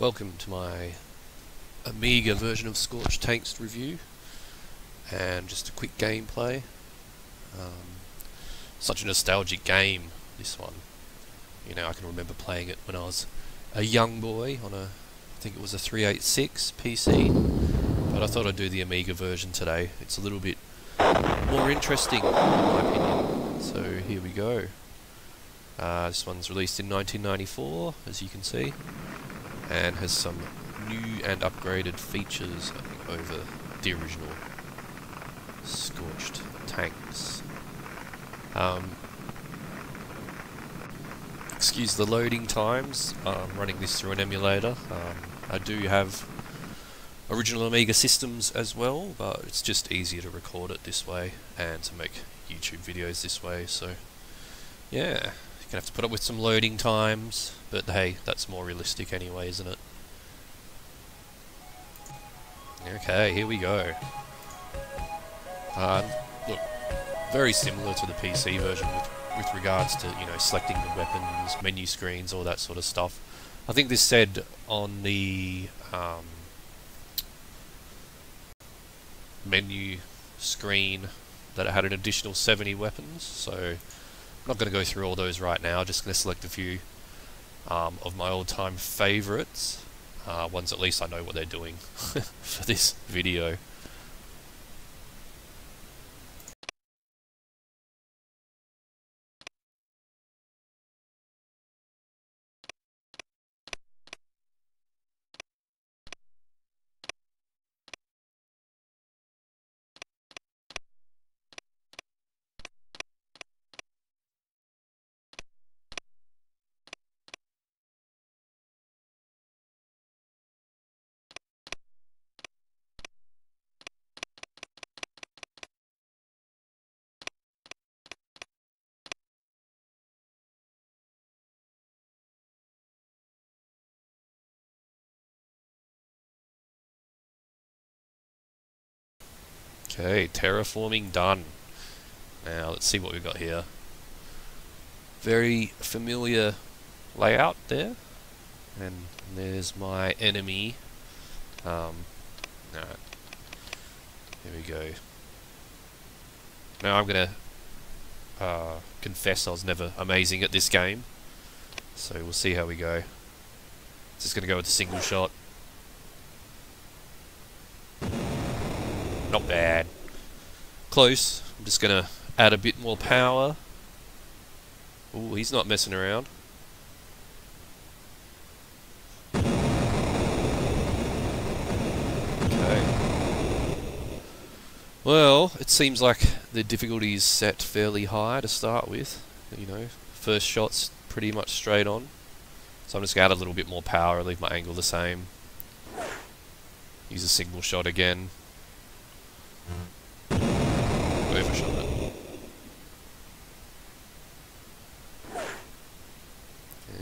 Welcome to my Amiga version of Scorched Tanks review and just a quick gameplay. Um, such a nostalgic game, this one. You know, I can remember playing it when I was a young boy on a, I think it was a 386 PC, but I thought I'd do the Amiga version today. It's a little bit more interesting, in my opinion. So here we go. Uh, this one's released in 1994, as you can see and has some new and upgraded features over the original Scorched tanks. Um, excuse the loading times, I'm running this through an emulator. Um, I do have original Amiga systems as well, but it's just easier to record it this way and to make YouTube videos this way, so yeah, Gonna have to put up with some loading times, but hey, that's more realistic anyway, isn't it? Okay, here we go. Um, look, very similar to the PC version with, with regards to, you know, selecting the weapons, menu screens, all that sort of stuff. I think this said on the um, menu screen that it had an additional 70 weapons, so I'm not going to go through all those right now, just going to select a few um, of my all-time favourites, uh, ones at least I know what they're doing for this video. Okay, terraforming done. Now let's see what we've got here. Very familiar layout there. And there's my enemy. Um. Here we go. Now I'm gonna uh, confess I was never amazing at this game. So we'll see how we go. Just gonna go with a single shot. Not bad. Close. I'm just going to add a bit more power. Oh, he's not messing around. Okay. Well, it seems like the difficulty is set fairly high to start with. You know, first shot's pretty much straight on. So I'm just going to add a little bit more power, leave my angle the same. Use a single shot again. Overshot it.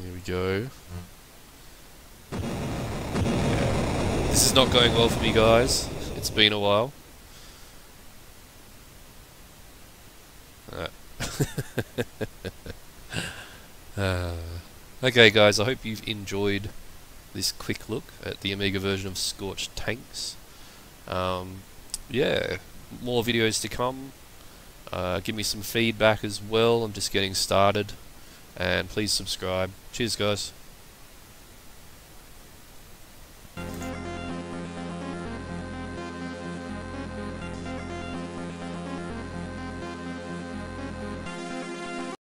Here we go. Yeah. This is not going well for me guys. It's been a while. uh, okay guys, I hope you've enjoyed this quick look at the Amiga version of Scorched Tanks. Um, yeah, more videos to come. Uh, give me some feedback as well. I'm just getting started. And please subscribe. Cheers, guys.